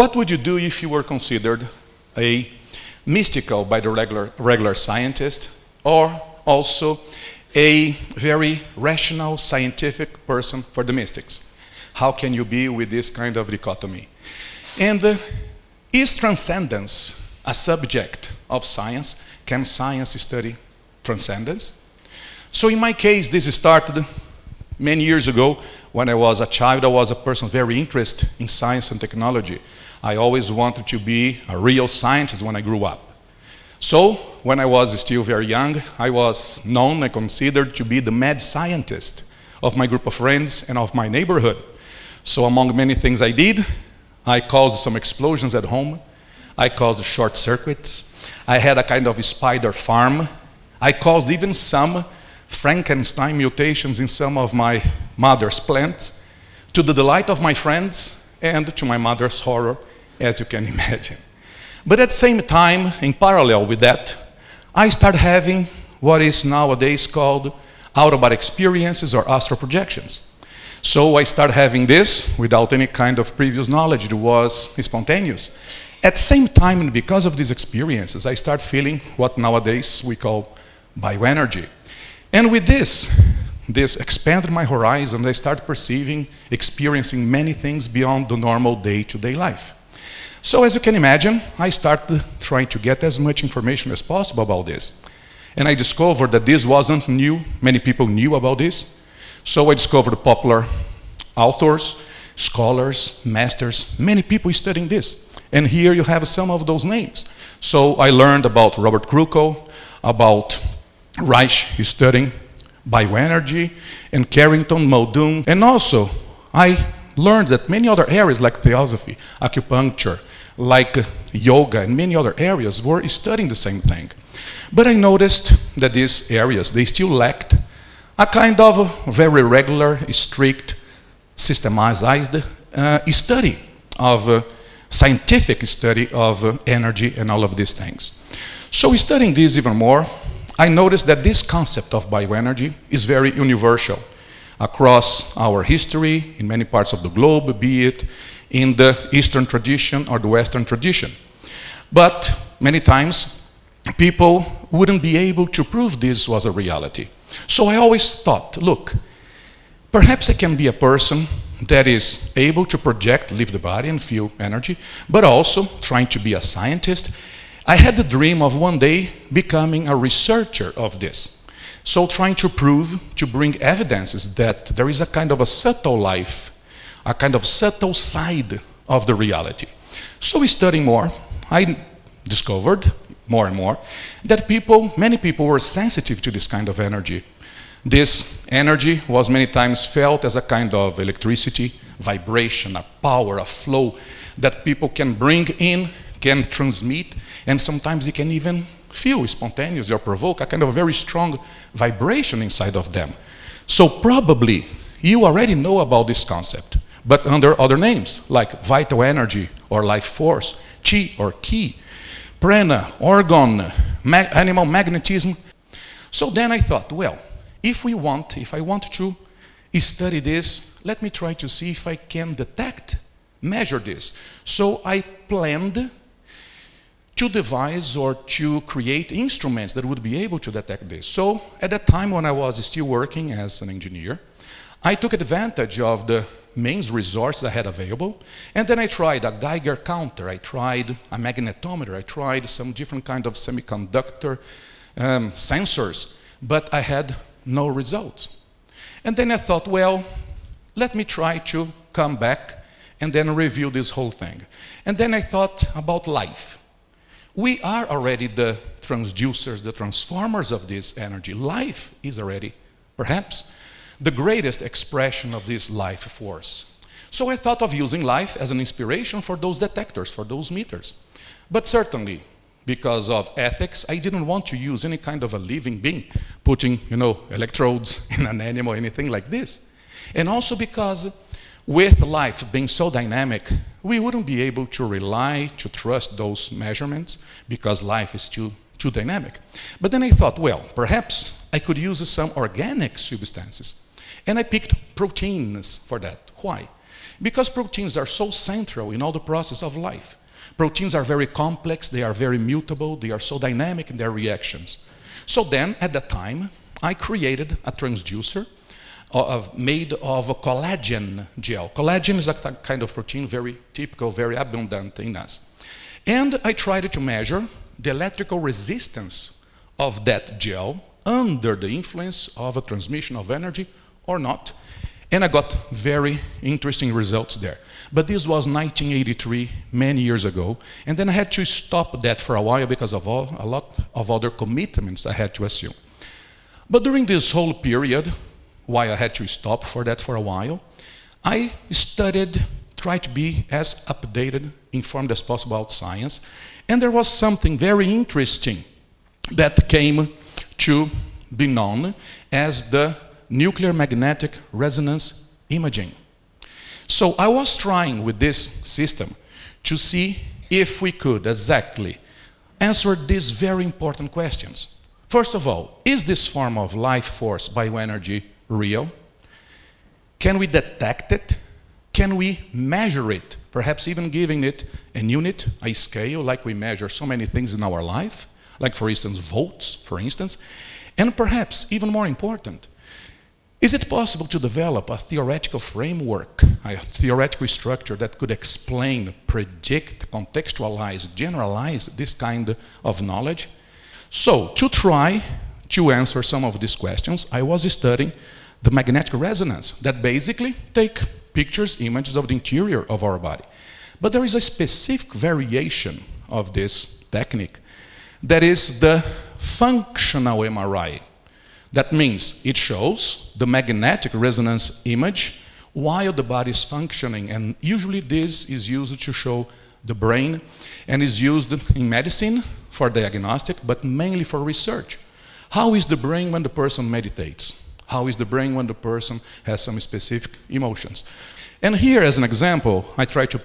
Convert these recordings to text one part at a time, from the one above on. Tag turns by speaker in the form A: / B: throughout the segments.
A: what would you do if you were considered a mystical by the regular, regular scientist or also a very rational scientific person for the mystics? How can you be with this kind of dichotomy? And uh, is transcendence a subject of science? Can science study transcendence? So in my case, this started many years ago when I was a child. I was a person very interested in science and technology. I always wanted to be a real scientist when I grew up. So, when I was still very young, I was known and considered to be the mad scientist of my group of friends and of my neighborhood. So, among many things I did, I caused some explosions at home. I caused short circuits. I had a kind of spider farm. I caused even some Frankenstein mutations in some of my mother's plants, to the delight of my friends and to my mother's horror, as you can imagine. But at the same time, in parallel with that, I start having what is nowadays called out-of-body experiences or astral projections. So I start having this without any kind of previous knowledge. It was spontaneous. At the same time, and because of these experiences, I start feeling what nowadays we call bioenergy. And with this, this expanded my horizon. I started perceiving, experiencing many things beyond the normal day-to-day -day life. So as you can imagine, I started trying to get as much information as possible about this. And I discovered that this wasn't new. Many people knew about this. So I discovered popular authors, scholars, masters, many people studying this. And here you have some of those names. So I learned about Robert Crookall, about Reich studying bioenergy, and Carrington Muldoon. And also, I learned that many other areas like theosophy, acupuncture, like yoga and many other areas were studying the same thing. But I noticed that these areas, they still lacked a kind of very regular, strict, systematized uh, study of uh, scientific study of uh, energy and all of these things. So studying this even more, I noticed that this concept of bioenergy is very universal across our history in many parts of the globe, be it in the Eastern tradition or the Western tradition. But many times, people wouldn't be able to prove this was a reality. So I always thought, look, perhaps I can be a person that is able to project, leave the body and feel energy, but also trying to be a scientist. I had the dream of one day becoming a researcher of this. So trying to prove, to bring evidences that there is a kind of a subtle life a kind of subtle side of the reality. So we studying more, I discovered more and more that people, many people were sensitive to this kind of energy. This energy was many times felt as a kind of electricity, vibration, a power, a flow that people can bring in, can transmit, and sometimes they can even feel spontaneous or provoke a kind of very strong vibration inside of them. So probably you already know about this concept but under other names like vital energy or life force, chi or ki, prana, orgone, ma animal magnetism. So then I thought, well, if we want, if I want to study this, let me try to see if I can detect, measure this. So I planned to devise or to create instruments that would be able to detect this. So at that time when I was still working as an engineer, I took advantage of the mains resources I had available. And then I tried a Geiger counter, I tried a magnetometer, I tried some different kind of semiconductor um, sensors, but I had no results. And then I thought, well, let me try to come back and then review this whole thing. And then I thought about life. We are already the transducers, the transformers of this energy. Life is already, perhaps, the greatest expression of this life force. So I thought of using life as an inspiration for those detectors, for those meters. But certainly, because of ethics, I didn't want to use any kind of a living being, putting, you know, electrodes in an animal, anything like this. And also because with life being so dynamic, we wouldn't be able to rely, to trust those measurements because life is too, too dynamic. But then I thought, well, perhaps I could use some organic substances and I picked proteins for that. Why? Because proteins are so central in all the process of life. Proteins are very complex, they are very mutable, they are so dynamic in their reactions. So then, at that time, I created a transducer uh, of, made of a collagen gel. Collagen is a kind of protein very typical, very abundant in us. And I tried to measure the electrical resistance of that gel under the influence of a transmission of energy or not. And I got very interesting results there. But this was 1983, many years ago. And then I had to stop that for a while because of all, a lot of other commitments I had to assume. But during this whole period, why I had to stop for that for a while, I studied, tried to be as updated, informed as possible about science. And there was something very interesting that came to be known as the nuclear magnetic resonance imaging. So I was trying with this system to see if we could exactly answer these very important questions. First of all, is this form of life force bioenergy real? Can we detect it? Can we measure it? Perhaps even giving it a unit, a scale, like we measure so many things in our life, like for instance, volts, for instance. And perhaps even more important, is it possible to develop a theoretical framework, a theoretical structure that could explain, predict, contextualize, generalize this kind of knowledge? So, to try to answer some of these questions, I was studying the magnetic resonance that basically take pictures, images of the interior of our body. But there is a specific variation of this technique that is the functional MRI. That means it shows the magnetic resonance image while the body is functioning. And usually this is used to show the brain and is used in medicine for diagnostic, but mainly for research. How is the brain when the person meditates? How is the brain when the person has some specific emotions? And here, as an example, I try to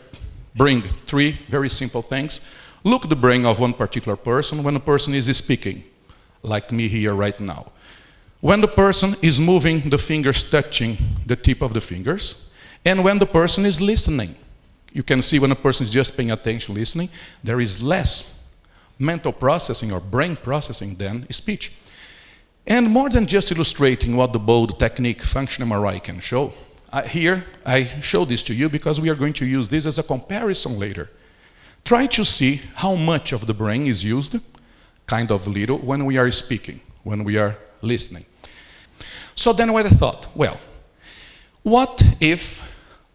A: bring three very simple things. Look the brain of one particular person when a person is speaking, like me here right now. When the person is moving the fingers touching the tip of the fingers, and when the person is listening. You can see when a person is just paying attention, listening, there is less mental processing or brain processing than speech. And more than just illustrating what the BOLD technique function MRI can show, uh, here I show this to you because we are going to use this as a comparison later. Try to see how much of the brain is used, kind of little, when we are speaking, when we are listening. So then what I thought, well, what if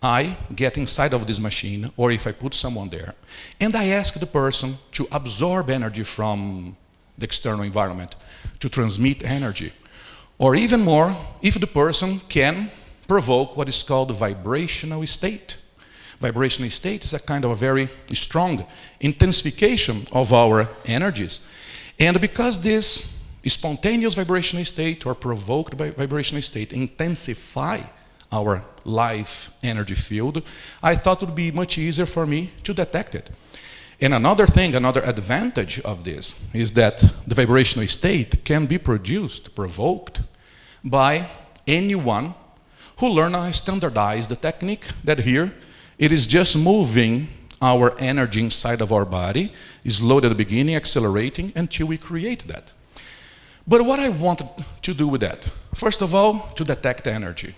A: I get inside of this machine, or if I put someone there, and I ask the person to absorb energy from the external environment to transmit energy. Or even more, if the person can provoke what is called a vibrational state. Vibrational state is a kind of a very strong intensification of our energies. And because this spontaneous vibrational state or provoked by vibrational state intensify our life energy field, I thought it would be much easier for me to detect it. And another thing, another advantage of this is that the vibrational state can be produced, provoked by anyone who learn a standardized technique that here it is just moving our energy inside of our body, is low at the beginning, accelerating until we create that. But what I wanted to do with that, first of all, to detect energy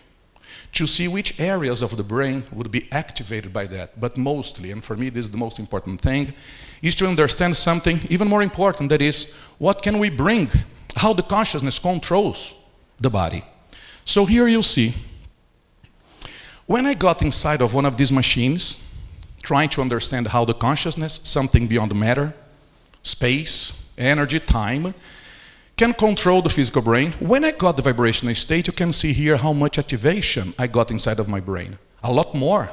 A: to see which areas of the brain would be activated by that. But mostly, and for me this is the most important thing, is to understand something even more important, that is, what can we bring, how the consciousness controls the body. So here you see, when I got inside of one of these machines, trying to understand how the consciousness, something beyond matter, space, energy, time, can control the physical brain. When I got the vibrational state, you can see here how much activation I got inside of my brain. A lot more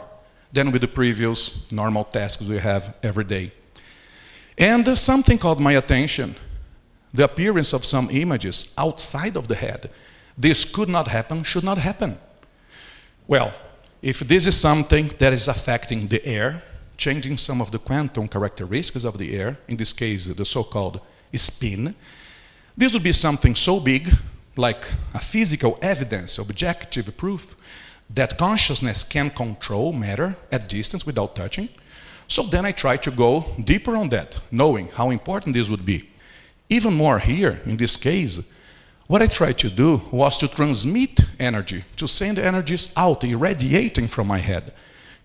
A: than with the previous normal tasks we have every day. And uh, something caught my attention. The appearance of some images outside of the head. This could not happen, should not happen. Well, if this is something that is affecting the air, changing some of the quantum characteristics of the air, in this case, the so-called spin, this would be something so big, like a physical evidence, objective proof, that consciousness can control matter at distance without touching. So then I try to go deeper on that, knowing how important this would be. Even more here, in this case, what I tried to do was to transmit energy, to send energies out, irradiating from my head.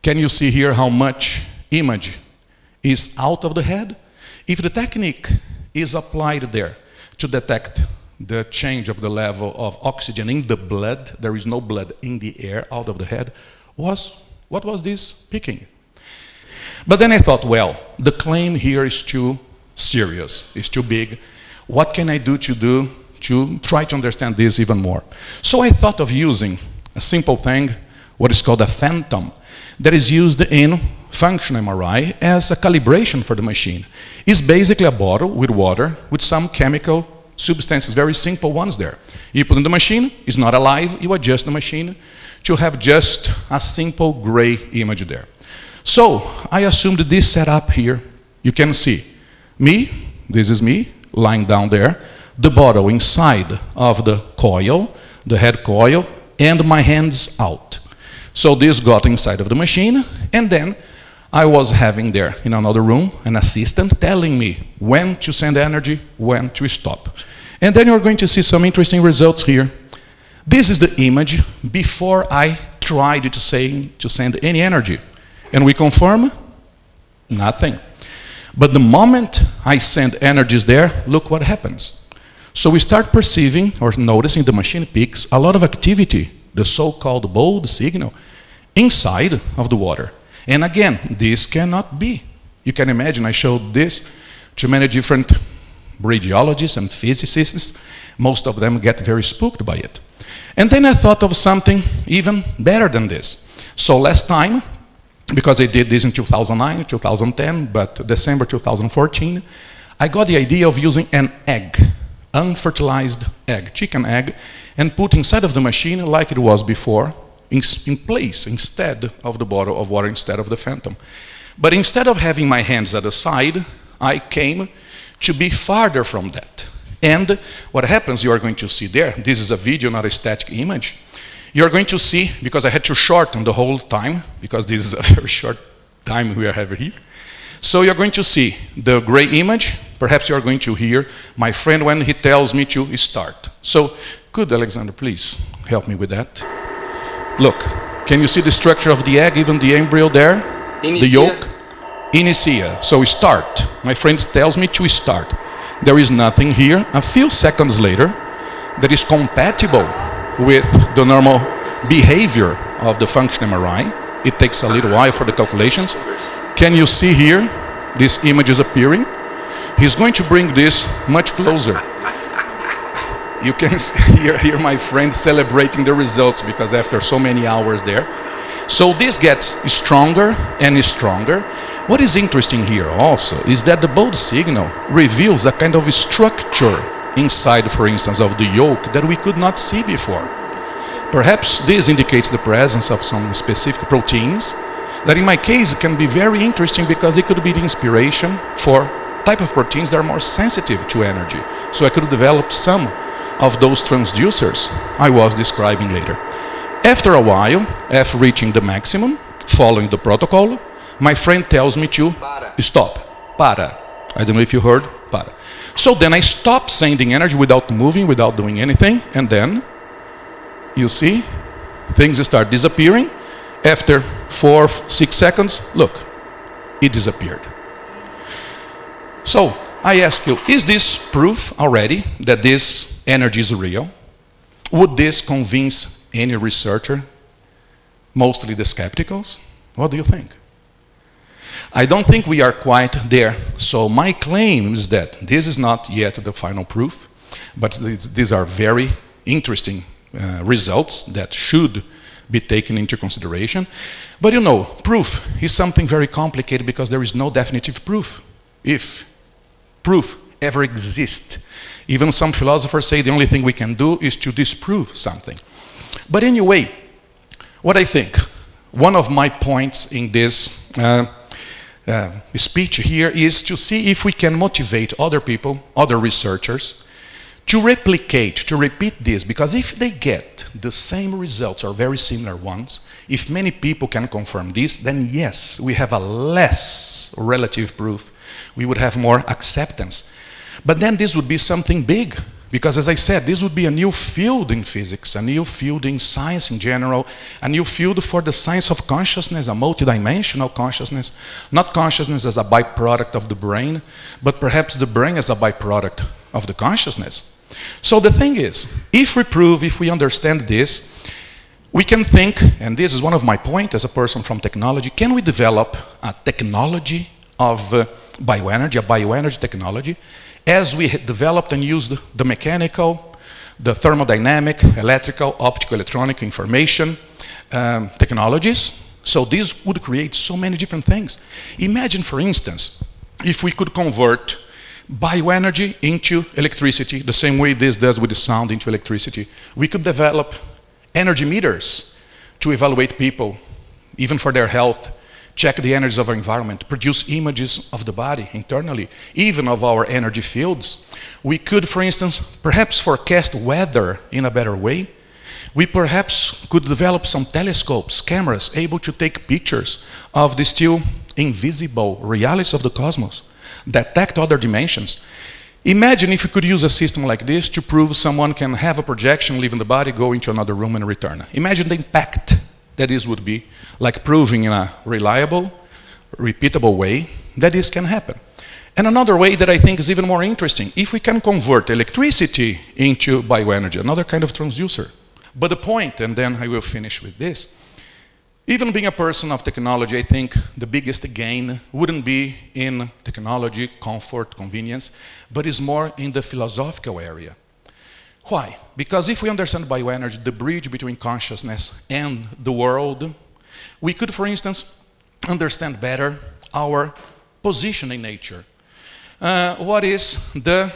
A: Can you see here how much image is out of the head? If the technique is applied there to detect the change of the level of oxygen in the blood, there is no blood in the air out of the head, was what was this picking? But then I thought, well, the claim here is too serious, it's too big. What can I do to do to try to understand this even more? So I thought of using a simple thing, what is called a phantom, that is used in function MRI as a calibration for the machine. It's basically a bottle with water with some chemical substances, very simple ones there. You put in the machine, it's not alive, you adjust the machine to have just a simple gray image there. So I assumed this setup here, you can see me, this is me, lying down there, the bottle inside of the coil, the head coil, and my hands out. So this got inside of the machine, and then I was having there in another room an assistant telling me when to send energy, when to stop. And then you're going to see some interesting results here. This is the image before I tried to, say, to send any energy. And we confirm nothing. But the moment I send energies there, look what happens. So we start perceiving or noticing the machine peaks a lot of activity, the so-called BOLD signal, inside of the water. And again, this cannot be. You can imagine I showed this to many different radiologists and physicists. Most of them get very spooked by it. And then I thought of something even better than this. So last time, because I did this in 2009, 2010, but December 2014, I got the idea of using an egg, unfertilized egg, chicken egg, and put inside of the machine like it was before, in, in place instead of the bottle of water, instead of the phantom. But instead of having my hands at the side, I came to be farther from that. And what happens, you are going to see there, this is a video, not a static image. You're going to see, because I had to shorten the whole time, because this is a very short time we are having here. So you're going to see the gray image. Perhaps you're going to hear my friend when he tells me to start. So, could Alexander please help me with that? Look, can you see the structure of the egg, even the embryo there? Inicia. The yolk? Inicia. So start. My friend tells me to start. There is nothing here. A few seconds later, that is compatible with the normal behavior of the function MRI. It takes a little while for the calculations. Can you see here? This image is appearing. He's going to bring this much closer you can hear, hear my friend celebrating the results because after so many hours there. So this gets stronger and stronger. What is interesting here also is that the BOLD signal reveals a kind of structure inside, for instance, of the yolk that we could not see before. Perhaps this indicates the presence of some specific proteins that in my case can be very interesting because it could be the inspiration for type of proteins that are more sensitive to energy. So I could develop some of those transducers I was describing later. After a while, after reaching the maximum, following the protocol, my friend tells me to para. stop. Para. I don't know if you heard. Para. So then I stop sending energy without moving, without doing anything, and then you see things start disappearing. After four, six seconds, look, it disappeared. So I ask you, is this proof already that this energy is real? Would this convince any researcher, mostly the skepticals? What do you think? I don't think we are quite there. So my claim is that this is not yet the final proof, but these are very interesting uh, results that should be taken into consideration. But you know, proof is something very complicated because there is no definitive proof. If proof ever exist. Even some philosophers say the only thing we can do is to disprove something. But anyway, what I think, one of my points in this uh, uh, speech here is to see if we can motivate other people, other researchers, to replicate, to repeat this, because if they get the same results or very similar ones, if many people can confirm this, then yes, we have a less relative proof. We would have more acceptance. But then this would be something big. Because as I said, this would be a new field in physics, a new field in science in general, a new field for the science of consciousness, a multidimensional consciousness, not consciousness as a byproduct of the brain, but perhaps the brain as a byproduct of the consciousness. So the thing is, if we prove, if we understand this, we can think, and this is one of my points as a person from technology, can we develop a technology of uh, bioenergy, a bioenergy technology, as we developed and used the mechanical, the thermodynamic, electrical, optical, electronic, information um, technologies. So this would create so many different things. Imagine, for instance, if we could convert bioenergy into electricity, the same way this does with the sound into electricity. We could develop energy meters to evaluate people, even for their health, check the energies of our environment, produce images of the body internally, even of our energy fields. We could, for instance, perhaps forecast weather in a better way. We perhaps could develop some telescopes, cameras, able to take pictures of the still invisible realities of the cosmos, detect other dimensions. Imagine if you could use a system like this to prove someone can have a projection, leaving the body, go into another room and return. Imagine the impact that this would be, like proving in a reliable, repeatable way that this can happen. And another way that I think is even more interesting, if we can convert electricity into bioenergy, another kind of transducer. But the point, and then I will finish with this, even being a person of technology, I think the biggest gain wouldn't be in technology, comfort, convenience, but is more in the philosophical area. Why? Because if we understand bioenergy, the bridge between consciousness and the world, we could, for instance, understand better our position in nature. Uh, what is the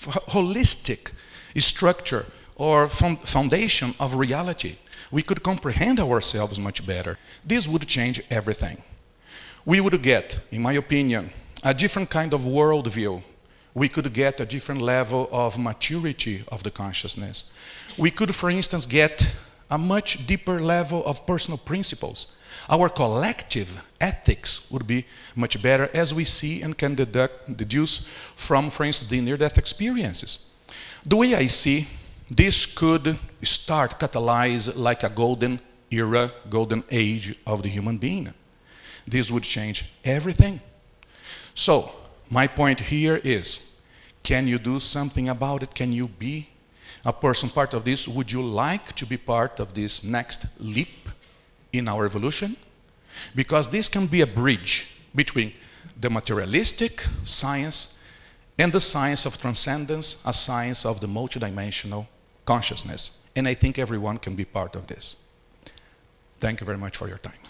A: holistic structure or foundation of reality? We could comprehend ourselves much better. This would change everything. We would get, in my opinion, a different kind of worldview we could get a different level of maturity of the consciousness. We could, for instance, get a much deeper level of personal principles. Our collective ethics would be much better as we see and can deduct, deduce from, for instance, the near-death experiences. The way I see, this could start, catalyze like a golden era, golden age of the human being. This would change everything. So, my point here is, can you do something about it? Can you be a person part of this? Would you like to be part of this next leap in our evolution? Because this can be a bridge between the materialistic science and the science of transcendence, a science of the multidimensional consciousness. And I think everyone can be part of this. Thank you very much for your time.